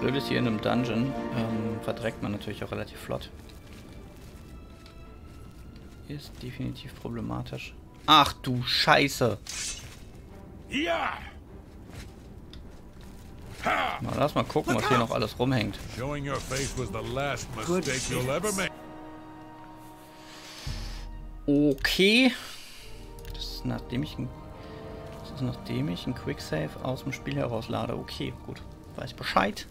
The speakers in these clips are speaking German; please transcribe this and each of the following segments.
Blöd ist hier in einem Dungeon, ähm, verdreckt man natürlich auch relativ flott. Ist definitiv problematisch. Ach du Scheiße! Ja! Mal lass mal gucken, was hier noch alles rumhängt. Okay. Das ist nachdem ich ein, das ist nachdem ich ein Quicksave aus dem Spiel herauslade. Okay, gut. Weiß Bescheid.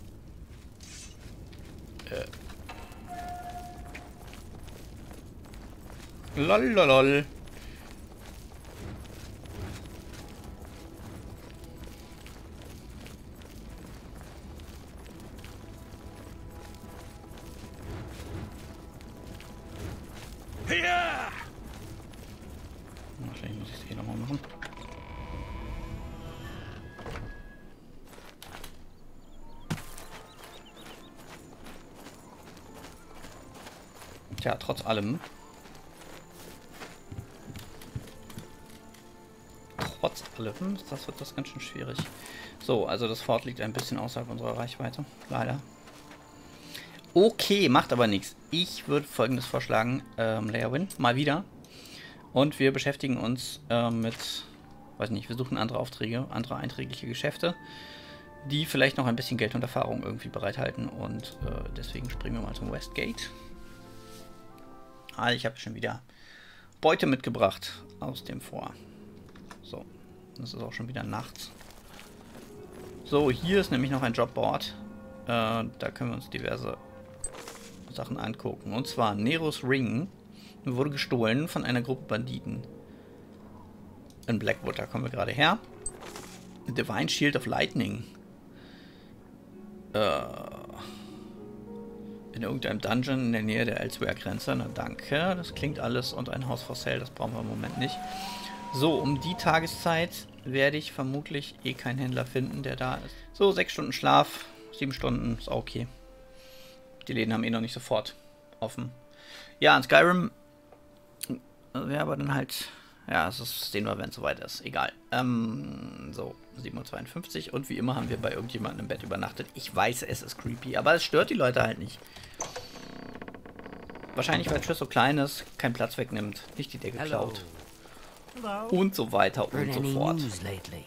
Äh. Lololol. Allem. Trotz allem, das wird das ganz schön schwierig. So, also das Fort liegt ein bisschen außerhalb unserer Reichweite. Leider. Okay, macht aber nichts. Ich würde folgendes vorschlagen. Ähm, Leerwin, mal wieder. Und wir beschäftigen uns äh, mit, weiß nicht, wir suchen andere Aufträge, andere einträgliche Geschäfte, die vielleicht noch ein bisschen Geld und Erfahrung irgendwie bereithalten. Und äh, deswegen springen wir mal zum Westgate. Ah, ich habe schon wieder Beute mitgebracht aus dem Vor. So, das ist auch schon wieder nachts. So, hier ist nämlich noch ein Jobboard. Äh, da können wir uns diverse Sachen angucken. Und zwar Neros Ring wurde gestohlen von einer Gruppe Banditen. In Blackwood, da kommen wir gerade her. Divine Shield of Lightning. Äh, in irgendeinem Dungeon in der Nähe der Elsewhere-Grenze. Na danke, das klingt alles. Und ein Haus for Sale, das brauchen wir im Moment nicht. So, um die Tageszeit werde ich vermutlich eh keinen Händler finden, der da ist. So, sechs Stunden Schlaf, sieben Stunden ist auch okay. Die Läden haben eh noch nicht sofort offen. Ja, in Skyrim wäre aber dann halt. Ja, das sehen wir, wenn es soweit ist. Egal. Ähm, so, 7.52 Uhr. Und wie immer haben wir bei irgendjemandem im Bett übernachtet. Ich weiß, es ist creepy, aber es stört die Leute halt nicht. Wahrscheinlich, weil Triss so klein ist, keinen Platz wegnimmt, nicht die Decke klaut. Hello. Und so weiter und so fort. news lately?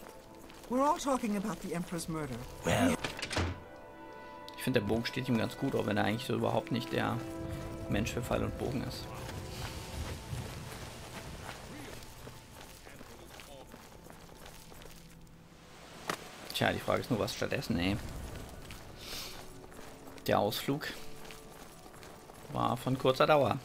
We're all talking about the Emperor's murder. Well, Ich finde, der Bogen steht ihm ganz gut, auch wenn er eigentlich so überhaupt nicht der Mensch für Pfeil und Bogen ist. Tja, die Frage ist nur, was stattdessen, ey. Der Ausflug war von kurzer Dauer.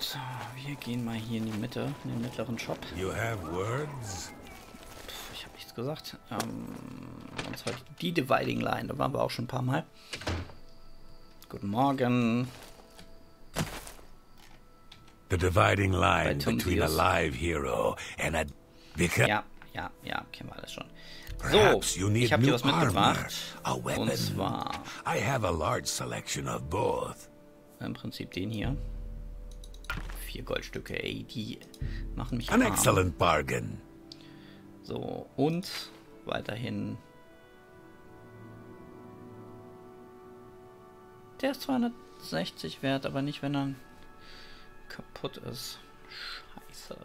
So, wir gehen mal hier in die Mitte, in den mittleren Shop. You have words? Pff, Ich habe nichts gesagt. Ähm, und zwar die Dividing Line, da waren wir auch schon ein paar Mal. Guten Morgen. The dividing line between a live hero and a because Ja, ja, ja, kennen wir alles schon. So, you need ich habe dir was mitgebracht. Und zwar I have a large selection of both. im Prinzip den hier. Vier Goldstücke, ey, die machen mich An arm. excellent bargain. So, und weiterhin. Der ist 260 wert, aber nicht, wenn er kaputt ist. Scheiße.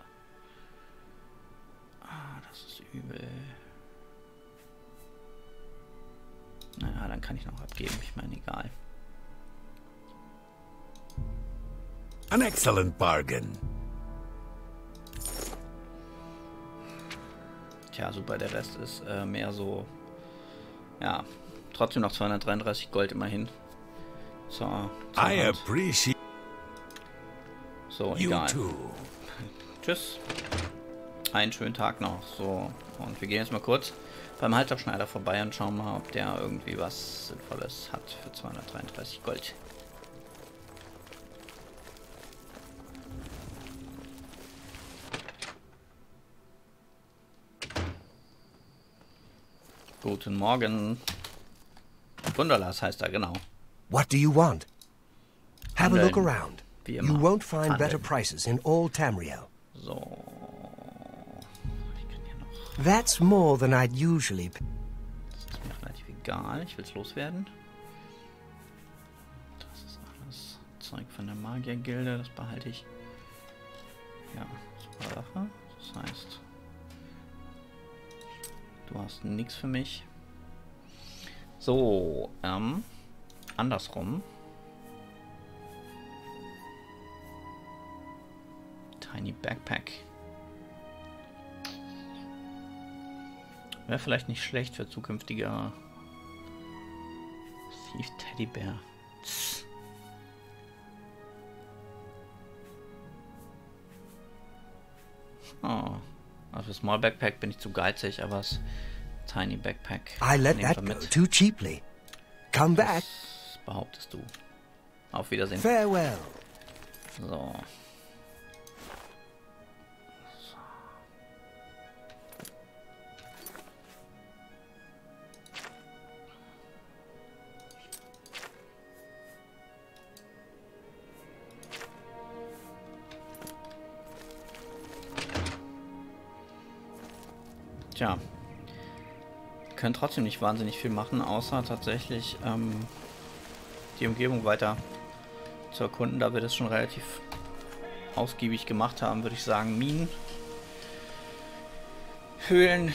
Ah, das ist übel. Naja, dann kann ich noch abgeben. Ich meine, egal. An excellent bargain. Tja, super, der Rest ist äh, mehr so. Ja, trotzdem noch 233 Gold immerhin. So, I appreciate so you egal. too. Tschüss. Einen schönen Tag noch. So, und wir gehen jetzt mal kurz beim Halterschneider vorbei und schauen mal, ob der irgendwie was Sinnvolles hat für 233 Gold. Guten Morgen. Wunderlas heißt er, genau. What do you want? Have a look Handeln. around. You won't find better Handeln. prices in all Tamriel. So. That's more than I'd usually. Das ist mir relativ egal. Ich will es loswerden. Das ist alles Zeug von der Magiergilde. Das behalte ich. Ja, super Sache. Das heißt, du hast nichts für mich. So, ähm, andersrum. Tiny Backpack. Wäre vielleicht nicht schlecht für zukünftige Thief Teddybär. Tss. Oh. Also für Small Backpack bin ich zu geizig, aber das Tiny Backpack I let that go too cheaply. Come back. Das behauptest du. Auf Wiedersehen. Farewell. So. Tja. Können trotzdem nicht wahnsinnig viel machen, außer tatsächlich ähm, die Umgebung weiter zu erkunden, da wir das schon relativ ausgiebig gemacht haben, würde ich sagen. Minen, Höhlen.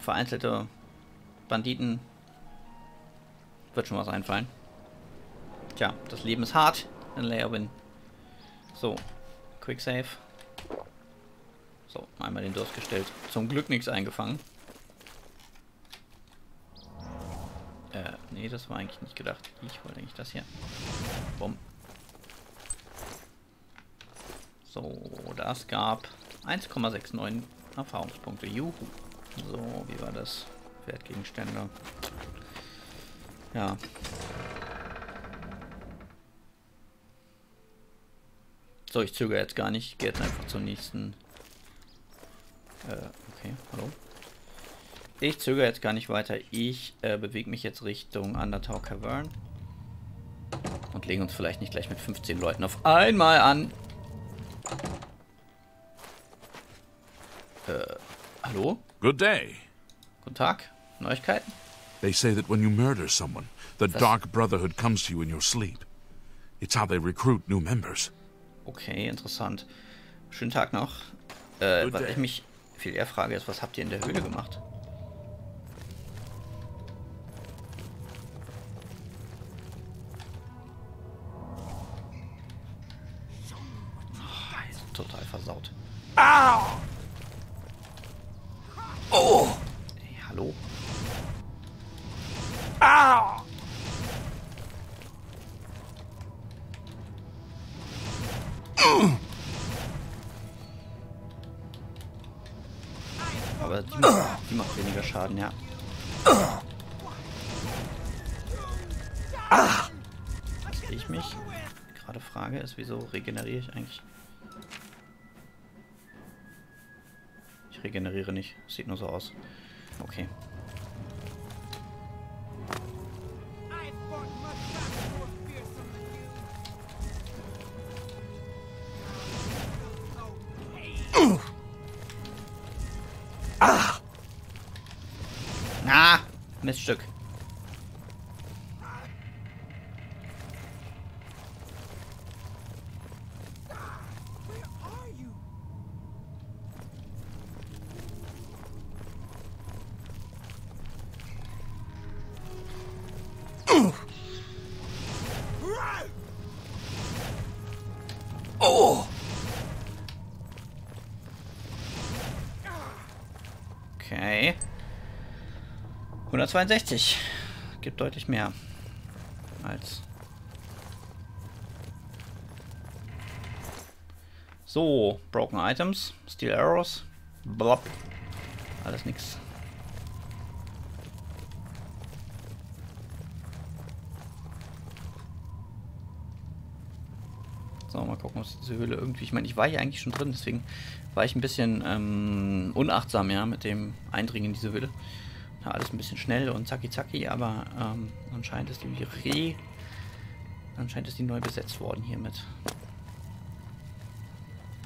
Vereinzelte Banditen. Wird schon was einfallen. Tja, das Leben ist hart in Leerwin. So, Quick Save. So, einmal den Durst gestellt. Zum Glück nichts eingefangen. Äh, nee, das war eigentlich nicht gedacht. Ich wollte eigentlich das hier. Bumm. So, das gab 1,69 Erfahrungspunkte. Juhu. So, wie war das? Wertgegenstände. Ja. So, ich zögere jetzt gar nicht. Ich gehe jetzt einfach zum nächsten. Äh, okay, hallo. Ich zögere jetzt gar nicht weiter. Ich äh, bewege mich jetzt Richtung Undertow Cavern. Und legen uns vielleicht nicht gleich mit 15 Leuten auf einmal an. Äh, hallo? Good day. Guten Tag. Neuigkeiten? They say that when you murder someone, the Das- Dark Brotherhood comes to you in your sleep. It's how they recruit new members. Okay, interessant. Schönen Tag noch. Äh, was ich mich viel eher frage, ist, was habt ihr in der Höhle gemacht? Oh, total versaut. Oh! Hey, hallo? Aber die, macht- die macht weniger Schaden, ja. Was ich mich gerade frage, ist, wieso regeneriere ich eigentlich? Ich regeneriere nicht. Sieht nur so aus. Okay. Okay. 162. Gibt deutlich mehr. Als. So, Broken Items, Steel Arrows, blop. Alles nix. So, mal gucken, was diese Höhle irgendwie. Ich meine, ich war hier eigentlich schon drin, deswegen war ich ein bisschen ähm, unachtsam, ja, mit dem Eindringen in diese Höhle. Ja, alles ein bisschen schnell und zacki zacki, aber ähm, anscheinend ist die Re... Anscheinend ist die neu besetzt worden hiermit.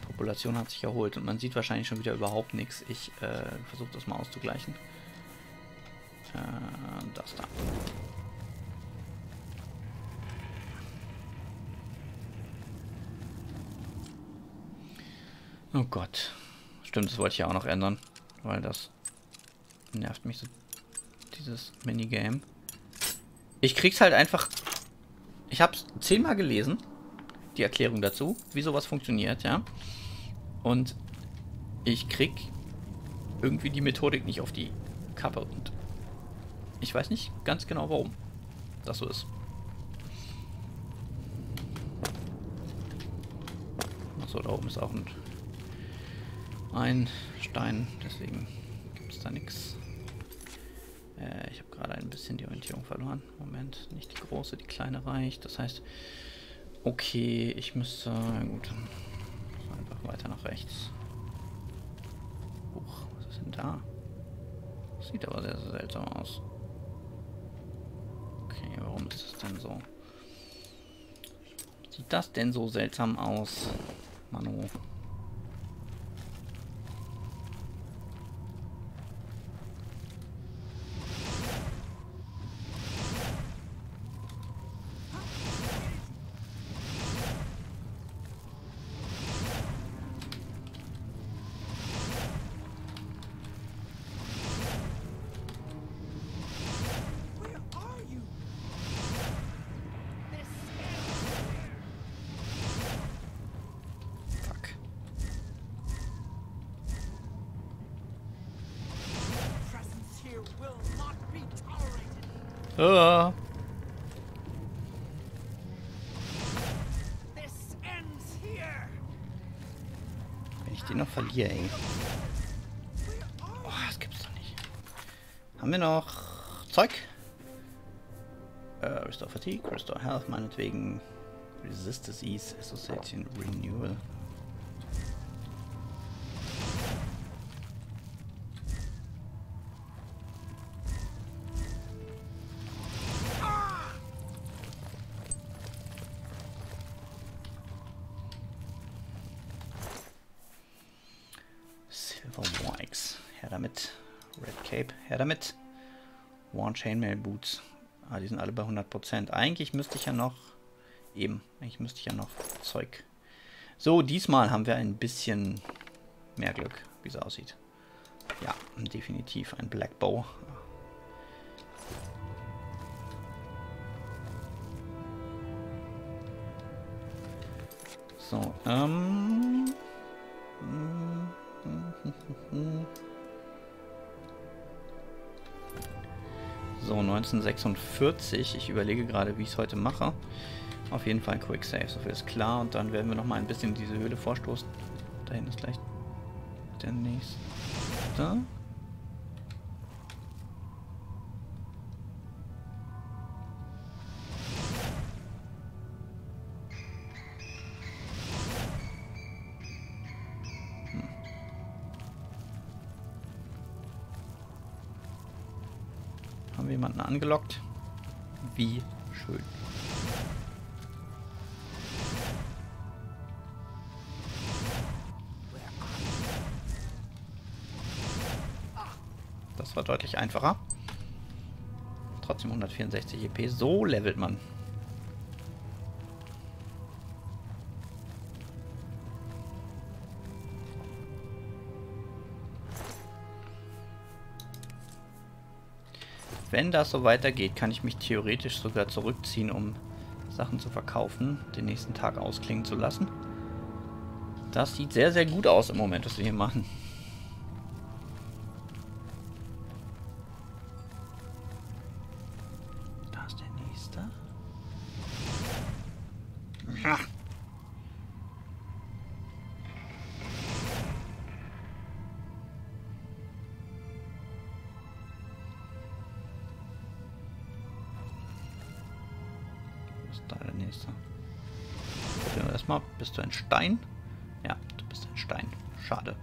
Population hat sich erholt und man sieht wahrscheinlich schon wieder überhaupt nichts. Ich äh, versuche das mal auszugleichen. Äh, das da. Oh Gott. Stimmt, das wollte ich ja auch noch ändern, weil das nervt mich so, dieses Minigame. Ich krieg's halt einfach... Ich hab's zehnmal gelesen, die Erklärung dazu, wie sowas funktioniert, ja. Und ich krieg irgendwie die Methodik nicht auf die Kappe und ich weiß nicht ganz genau, warum das so ist. Achso, da oben ist auch ein, ein Stein, deswegen gibt es da nichts. Äh, ich habe gerade ein bisschen die Orientierung verloren. Moment, nicht die große, die kleine reicht. Das heißt, okay, ich müsste, gut, einfach weiter nach rechts. Huch, was ist denn da? Sieht aber sehr, sehr seltsam aus. Okay, warum ist das denn so? Sieht das denn so seltsam aus? Manu. Wenn ich den noch verliere, ey. Oh, das gibt's doch nicht. Haben wir noch Zeug? Äh, Restore Fatigue, Restore Health, meinetwegen Resist Disease, Association Renewal. Damit. Red Cape. Her damit. Worn Chainmail Boots. Ah, die sind alle bei 100%. Eigentlich müsste ich ja noch... Eben. Eigentlich müsste ich ja noch Zeug... So, diesmal haben wir ein bisschen mehr Glück, wie es aussieht. Ja, definitiv ein Black Bow. So, ähm... So, 1946. Ich überlege gerade, wie ich es heute mache. Auf jeden Fall Quick Save, so viel ist klar. Und dann werden wir noch mal ein bisschen in diese Höhle vorstoßen. Da hinten ist gleich der nächste. Angelockt? Wie schön. Das war deutlich einfacher. Trotzdem 164 EP. So levelt man. Wenn das so weitergeht, kann ich mich theoretisch sogar zurückziehen, um Sachen zu verkaufen, den nächsten Tag ausklingen zu lassen. Das sieht sehr, sehr gut aus im Moment, was wir hier machen. Ein Stein? Ja, du bist ein Stein. Schade.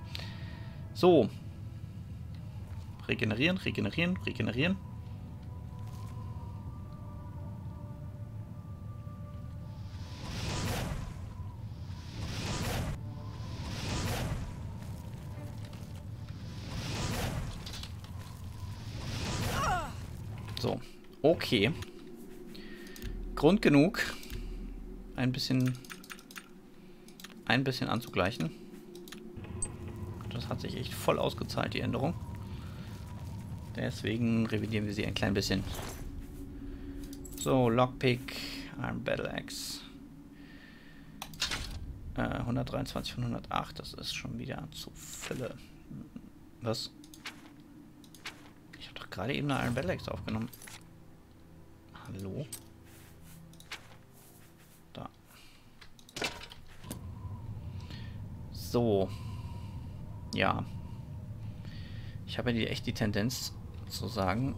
So. Regenerieren, regenerieren, regenerieren. So, okay. Grund genug, ein bisschen, ein bisschen anzugleichen. Das hat sich echt voll ausgezahlt, die Änderung. Deswegen revidieren wir sie ein klein bisschen. So, Lockpick, Iron Battle Axe. Äh, 123 von 108, das ist schon wieder zu Fülle. Was? Ich habe doch gerade eben eine Iron Battle Axe aufgenommen. Hallo? So. Ja. Ich habe ja die, echt die Tendenz zu sagen,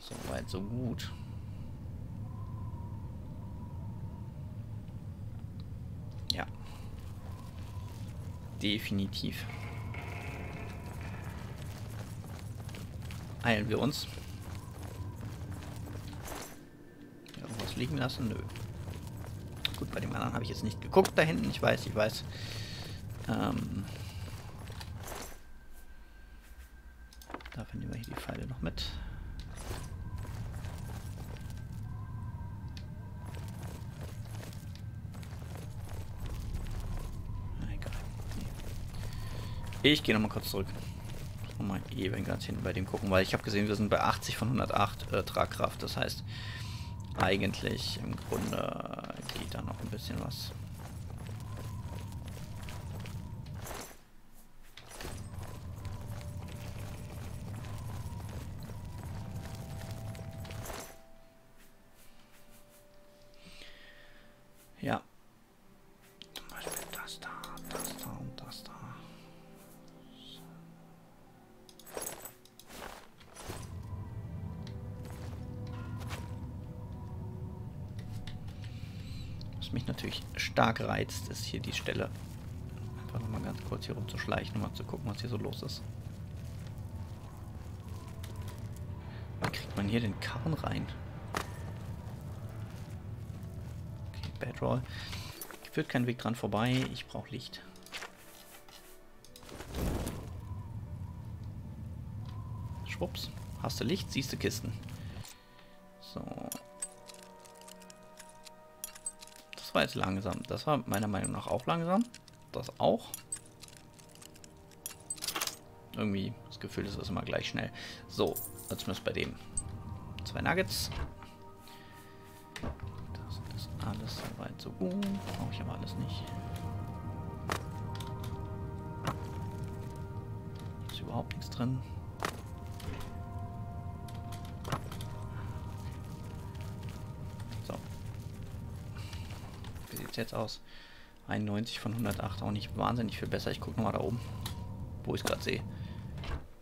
so weit, so gut. Ja. Definitiv. Eilen wir uns. Irgendwas liegen lassen? Nö. Gut, bei dem anderen habe ich jetzt nicht geguckt da hinten. Ich weiß, ich weiß. Ähm, dafür nehmen wir hier die Pfeile noch mit. Egal. Ich gehe nochmal kurz zurück. Nochmal eben ganz hinten bei dem gucken, weil ich habe gesehen, wir sind bei 80 von 108 äh, Tragkraft. Das heißt, eigentlich im Grunde geht da noch ein bisschen was. Mich natürlich stark reizt, ist hier die Stelle. Einfach nochmal ganz kurz hier rumzuschleichen, um mal zu gucken, was hier so los ist. Wie kriegt man hier den Karren rein? Okay, Bedroll. Führt kein Weg dran vorbei. Ich brauche Licht. Schwupps. Hast du Licht, siehst du Kisten. Das war jetzt langsam. Das war meiner Meinung nach auch langsam. Das auch. Irgendwie das Gefühl, das ist immer gleich schnell. So, zumindest bei dem. Zwei Nuggets. Das ist alles soweit so gut. Brauche ich aber alles nicht. Ist überhaupt nichts drin. Sieht jetzt aus? 91 von 108, auch nicht wahnsinnig viel besser. Ich gucke nochmal da oben, wo ich es gerade sehe.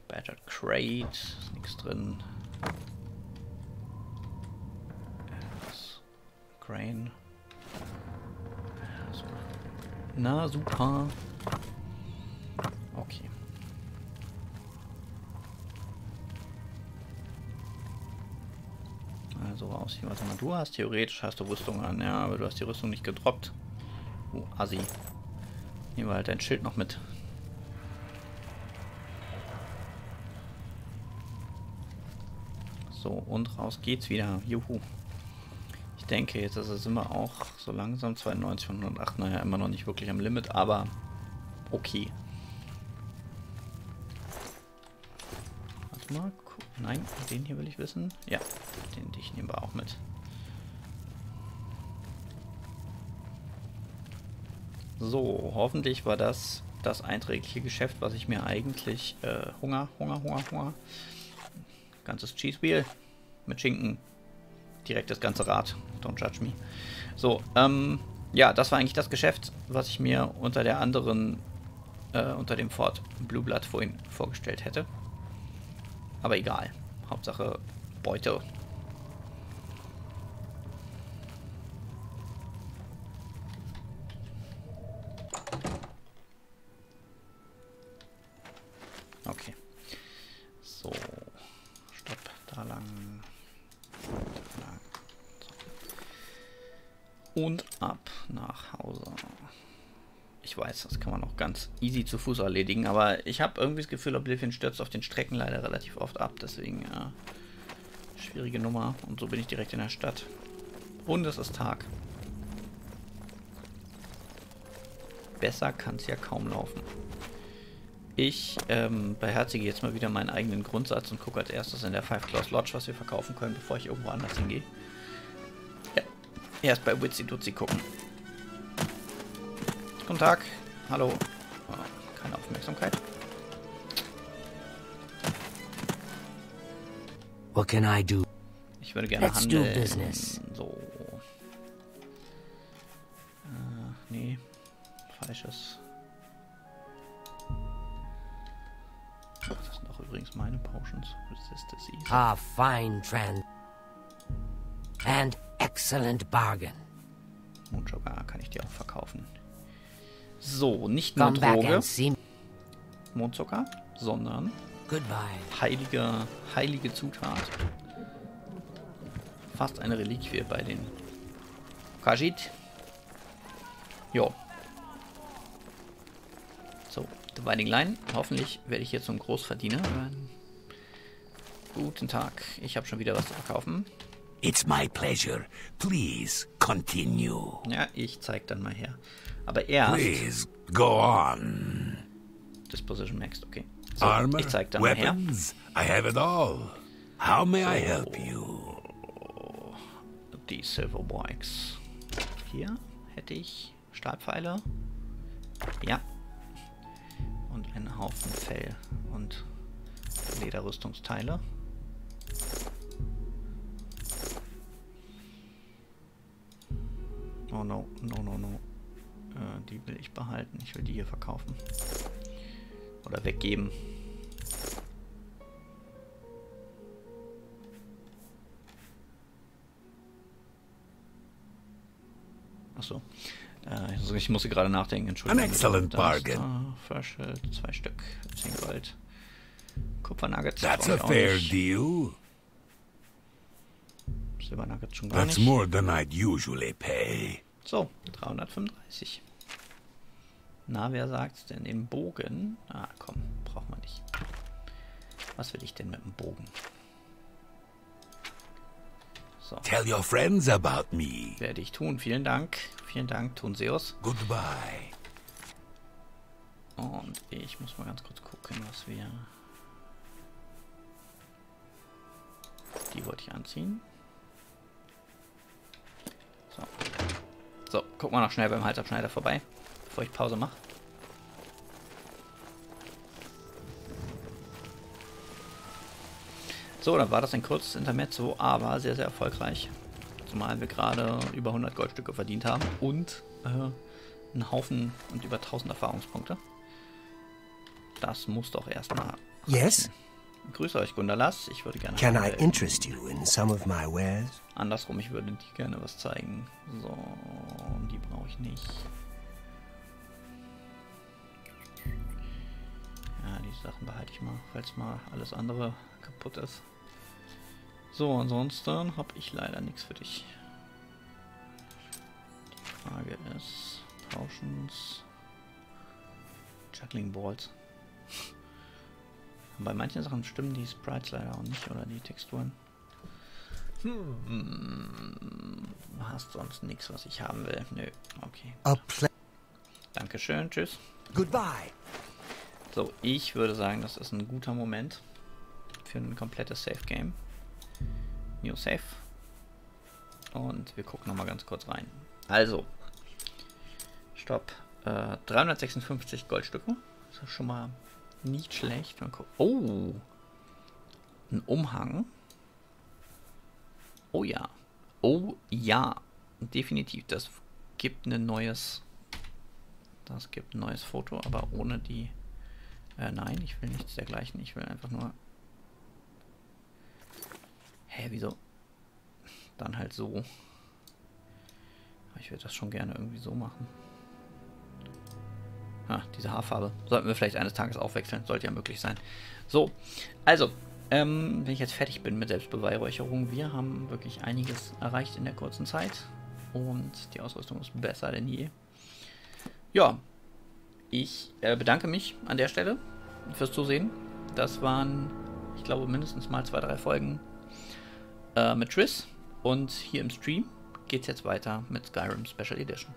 Battered Crate, ist nichts drin. Crane. Na, super. Aus hier, warte mal, du hast theoretisch hast du Rüstung an, ja, aber du hast die Rüstung nicht gedroppt. Oh, Assi. Nehmen wir halt dein Schild noch mit. So, und raus geht's wieder. Juhu. Ich denke, jetzt also sind wir auch so langsam 92 von 108. Naja, immer noch nicht wirklich am Limit, aber okay. Warte mal. Nein, den hier will ich wissen. Ja, den dich nehmen wir auch mit. So, hoffentlich war das das einträgliche Geschäft, was ich mir eigentlich... Äh, Hunger, Hunger, Hunger, Hunger. Ganzes Cheese Wheel mit Schinken. Direkt das ganze Rad. Don't judge me. So, ähm, ja, das war eigentlich das Geschäft, was ich mir unter der anderen, äh, unter dem Ford Blue Blood vorhin vorgestellt hätte. Aber egal. Hauptsache Beute. Okay. So. Stopp. Da lang. Da lang. So. Und ab nach Hause. Ich weiß, das kann man ganz easy zu Fuß erledigen, aber ich habe irgendwie das Gefühl, Oblivion stürzt auf den Strecken leider relativ oft ab, deswegen äh, schwierige Nummer. Und so bin ich direkt in der Stadt. Und es ist Tag. Besser kann es ja kaum laufen. Ich ähm, beherzige jetzt mal wieder meinen eigenen Grundsatz und gucke als erstes in der Five Claws Lodge, was wir verkaufen können, bevor ich irgendwo anders hingehe. Ja, erst bei Witzy Dutzi gucken. Guten Tag. Hallo. Oh, keine Aufmerksamkeit. What can I do? Ich würde gerne Let's do handeln. business. So. Äh, nee. Falsches. Das sind doch übrigens meine Potions. Resist Disease. A fine trend. And excellent bargain. Mondsugar kann ich dir auch verkaufen. So, nicht nur Droge. Mondzucker, sondern heilige, heilige Zutat. Fast eine Reliquie bei den Kajit. Jo. So, Dividing Line. Hoffentlich werde ich hier zum Großverdiener. Guten Tag. Ich habe schon wieder was zu verkaufen. It's my pleasure. Please continue. Ja, ich zeig dann mal her. Aber erst Please go on. Disposition Maxed, okay. So, Armor, ich zeig dann mal her. weapons, I have it all. How may I help you? Die Silver Bikes. Hier hätte ich Stahlpfeile. Ja. Und einen Haufen Fell und Lederrüstungsteile. Oh no, no, no, no. Äh, die will ich behalten. Ich will die hier verkaufen. Oder weggeben. Achso. Äh, also ich musste gerade nachdenken, Entschuldigung. An excellent bargain. Verschild, zwei Stück, 10 Gold. Kupfernuggets. That's a fair nicht. Deal. Silbernuggets schon gar That's nicht. more than I'd usually pay. So, 335. Na, wer sagt's denn? Den Bogen? Ah, komm, braucht man nicht. Was will ich denn mit dem Bogen? So, Tell your friends about me. werde ich tun. Vielen Dank. Vielen Dank, Tunseus. Goodbye. Und ich muss mal ganz kurz gucken, was wir... Die wollte ich anziehen. So, guck mal noch schnell beim Halsabschneider vorbei, bevor ich Pause mache. So, dann war das ein kurzes Intermezzo, aber sehr, sehr erfolgreich. Zumal wir gerade über 100 Goldstücke verdient haben und äh, einen Haufen und über 1000 Erfahrungspunkte. Das muss doch erstmal. Yes? Grüße euch, Gundalas. Ich würde gerne. Can I interest you in some of my wares? Andersrum, ich würde dir gerne was zeigen. So, die brauche ich nicht. Ja, die Sachen behalte ich mal, falls mal alles andere kaputt ist. So, ansonsten habe ich leider nichts für dich. Die Frage ist, Potions, Juggling Balls. Bei manchen Sachen stimmen die Sprites leider auch nicht oder die Texturen. Hm, hast sonst nichts, was ich haben will. Nö, okay. Dankeschön, tschüss. Goodbye. So, ich würde sagen, das ist ein guter Moment für ein komplettes Safe Game. New Safe. Und wir gucken nochmal ganz kurz rein. Also, stopp. Äh, 356 Goldstücke. Das ist schon mal nicht schlecht. Oh! Ein Umhang. Oh ja. Oh ja. Definitiv. Das gibt ein neues. Das gibt ein neues Foto, aber ohne die. Äh, nein, ich will nichts dergleichen. Ich will einfach nur. Hä, wieso? Dann halt so. Ich würde das schon gerne irgendwie so machen. Ah, diese Haarfarbe. Sollten wir vielleicht eines Tages aufwechseln. Sollte ja möglich sein. So, also, ähm, wenn ich jetzt fertig bin mit Selbstbeweihräucherung, wir haben wirklich einiges erreicht in der kurzen Zeit. Und die Ausrüstung ist besser denn je. Ja, ich äh, bedanke mich an der Stelle fürs Zusehen. Das waren, ich glaube, mindestens mal zwei, drei Folgen äh, mit Triss. Und hier im Stream geht es jetzt weiter mit Skyrim Special Edition.